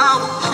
out.